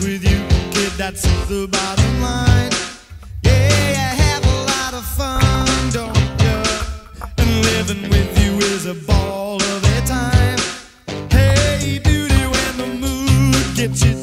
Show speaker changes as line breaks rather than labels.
with you, kid. That's the bottom line. Yeah, you have a lot of fun, don't you? And living with you is a ball of a time. Hey, beauty, when the mood gets you